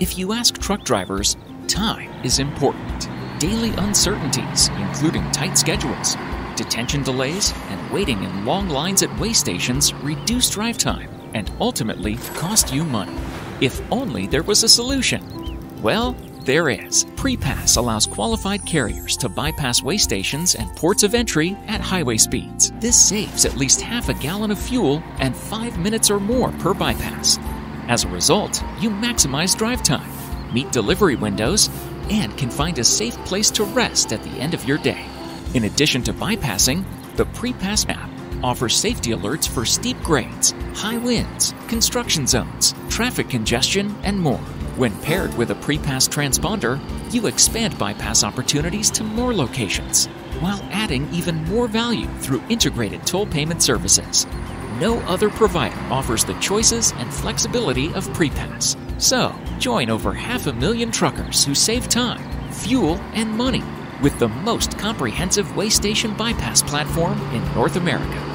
If you ask truck drivers, time is important. Daily uncertainties, including tight schedules, detention delays, and waiting in long lines at weigh stations reduce drive time and ultimately cost you money. If only there was a solution. Well, there is. PrePass allows qualified carriers to bypass weigh stations and ports of entry at highway speeds. This saves at least half a gallon of fuel and five minutes or more per bypass. As a result, you maximize drive time, meet delivery windows, and can find a safe place to rest at the end of your day. In addition to bypassing, the PrePass app offers safety alerts for steep grades, high winds, construction zones, traffic congestion, and more. When paired with a PrePass transponder, you expand bypass opportunities to more locations, while adding even more value through integrated toll payment services. No other provider offers the choices and flexibility of PrePass. So, join over half a million truckers who save time, fuel, and money with the most comprehensive weigh station bypass platform in North America.